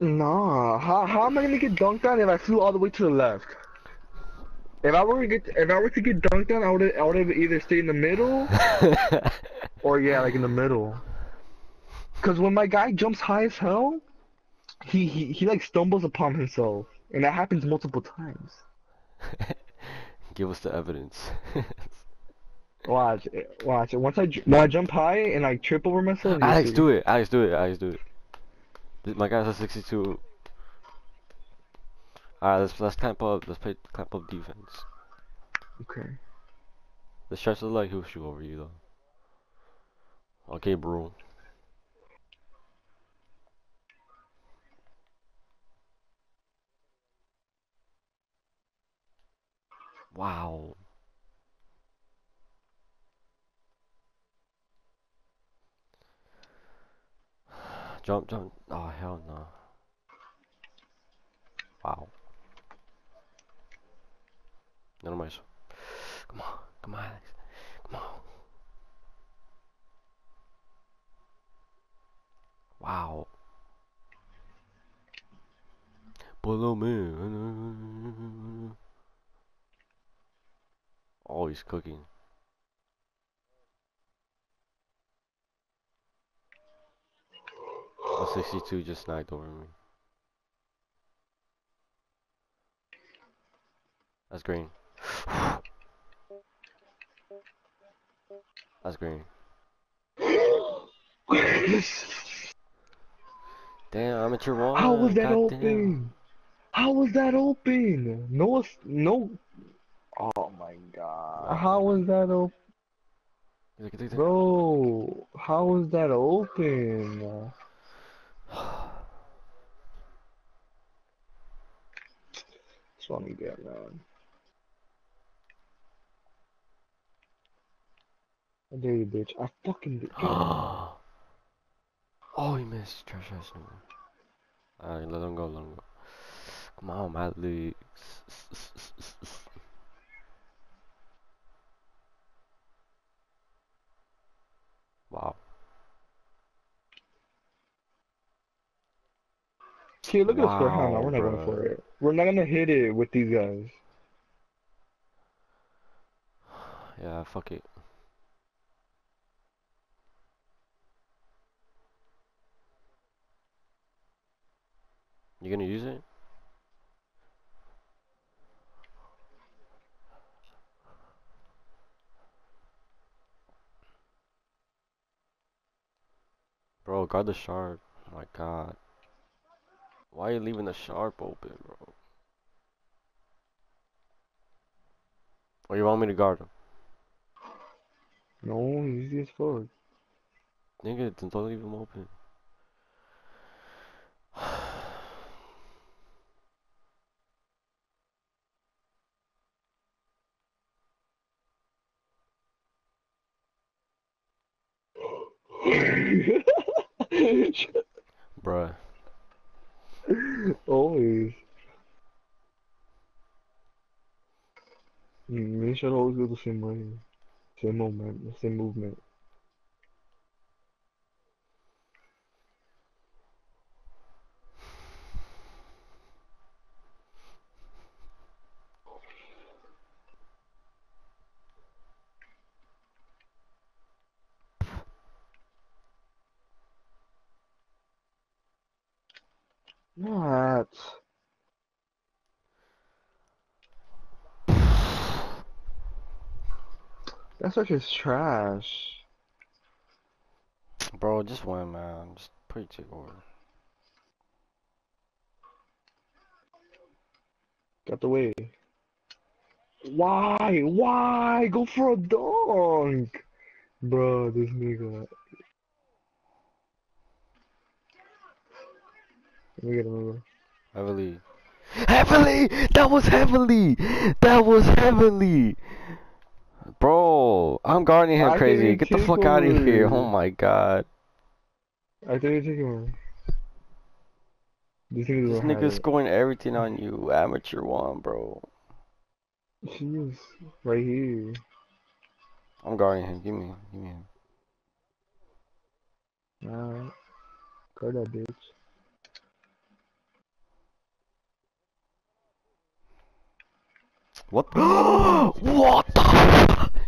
Nah, how how am I gonna get dunked on if I flew all the way to the left? If I were to get if I were to get dunked on, I would I would have either stayed in the middle or yeah, like in the middle. Cause when my guy jumps high as hell, he he he like stumbles upon himself, and that happens multiple times. Give us the evidence. Watch, watch. Once I when I jump high and I trip over myself, Alex, do it. Alex, do it. Alex, do it. My guy's a 62. Alright, let's let's clamp up. Let's play clamp up defense. Okay. The stretch look like he'll shoot over you though. Okay, bro. Wow. Jump, jump. Oh hell no. Wow. None of my. Come on, come on, Alex. Come on. Wow. Below me. Oh, he's cooking. A 62 just sniped over me. That's green. That's green. Damn, amateur one. How was that goddamn. open? How was that open? No, no. Oh my god. How was that open? Bro, how was that open? Getting, man. I dare you, bitch. I fucking did. oh, he missed. Trash ass. Alright, let him go, let him go. Come on, my legs. Wow. See, look at Hannah. Wow, We're not going for it. We're not gonna hit it with these guys. Yeah, fuck it. You gonna use it? Bro, guard the sharp. Oh my god. Why are you leaving the sharp open, bro? Or you want me to guard him? No, easy as fuck. Nigga, don't leave him open. Bruh. Always. Me and Shadow always go the same way. Same moment, same movement. What? That such is trash. Bro, just one man. Just put your chick over. Got the way. Why? Why? Go for a dunk! Bro, this nigga. Let me get him Heavily. Heavily! That was heavily! That was heavily! Bro, I'm guarding him I crazy. Get the fuck out of here. Oh my god. I think you take him. These niggas This will nigga's have scoring everything on you. Amateur one, bro. She is right here. I'm guarding him. Give me, give me him. Alright. Guard that bitch. What? The what the?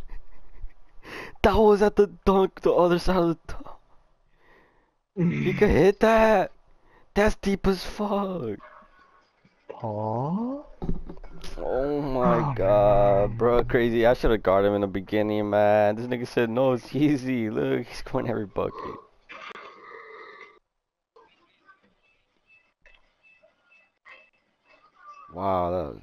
That was at the dunk, the other side of the dunk. He could hit that. That's deep as fuck. Paw? Oh my Oh, god, man. bro, crazy. I should have guarded him in the beginning, man. This nigga said, no, it's easy. Look, he's going every bucket. Wow, that was...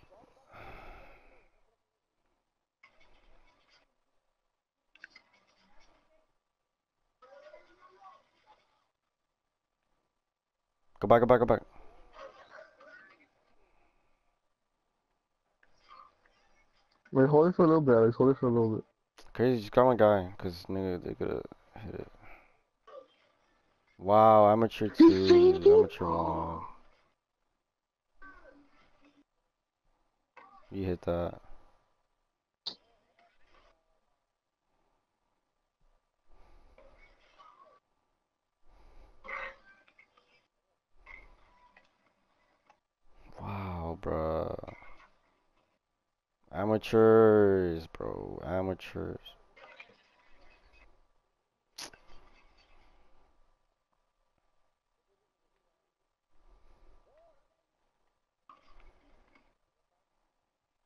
Go back, go back, go back. Wait, hold it for a little bit, Alex. Hold it for a little bit. Crazy, just grab my guy, cause nigga, they could have hit it. Wow, amateur two, amateur one. You hit that. Wow, bruh. Amateurs, bro. Amateurs.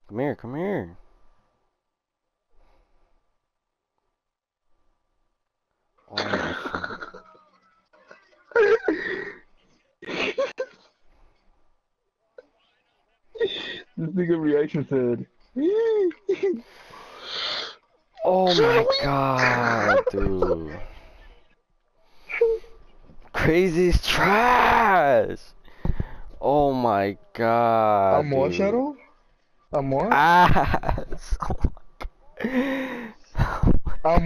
Come here, come here. Nigga reaction said. Oh my god, dude. Crazy's trash. Oh my god. I'm more dude. shadow? I'm more? Oh my god.